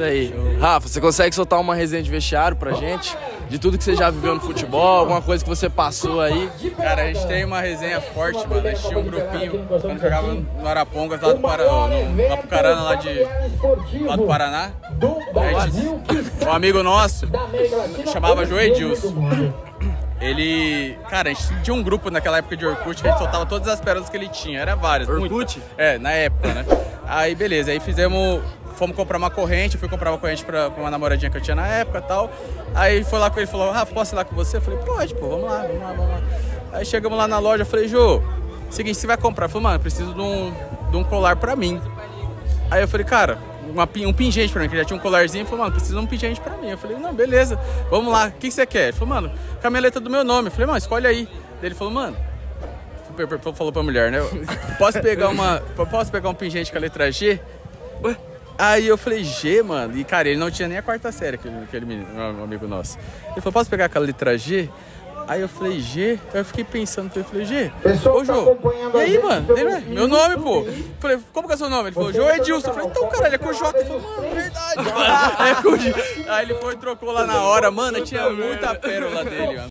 Isso aí. Rafa, você consegue soltar uma resenha de vestiário pra gente? De tudo que você já viveu no futebol, alguma coisa que você passou aí? Cara, a gente tem uma resenha forte, mano. A gente tinha um grupinho quando jogava no Arapongas, lá do Paraná, no Apucarana, lá, de, lá do Paraná. A gente, um amigo nosso chamava Joedilson. Ele. Cara, a gente tinha um grupo naquela época de Orkut que a gente soltava todas as pérolas que ele tinha. Era várias. Orkut? muitas. É, na época, né? Aí, beleza. Aí fizemos. Fomos comprar uma corrente, fui comprar uma corrente pra, pra uma namoradinha que eu tinha na época e tal. Aí foi lá com ele falou: Rafa, posso ir lá com você? Eu falei: pode, pô, vamos lá, vamos lá, vamos lá. Aí chegamos lá na loja, eu falei: Jô, seguinte, você vai comprar? Eu falei: mano, preciso de um, de um colar pra mim. Aí eu falei, cara, uma, um pingente pra mim, que já tinha um colarzinho. Ele falou, mano, precisa de um pingente pra mim. Eu falei, não, beleza, vamos lá, o que, que você quer? Ele falou, mano, com a minha letra do meu nome. Eu falei, mano, escolhe aí. Daí ele falou, mano, falou pra mulher, né? Posso pegar uma. Posso pegar um pingente com a letra G? Ué? Aí eu falei, G, mano. E, cara, ele não tinha nem a quarta série, aquele, aquele menino, um amigo nosso. Ele falou, posso pegar aquela letra G? Aí eu falei, G? Aí eu fiquei pensando, eu falei, G, ô Jô, e aí, mano? Ele, "Ué, meu nome, pô. Eu Falei, como que é seu nome? Ele falou, Jô Edilson. Eu falei, então, caralho, é com J. Ele falou, mano, verdade. é com J. Aí ele foi e trocou lá na hora, mano, tinha muita pérola dele, mano.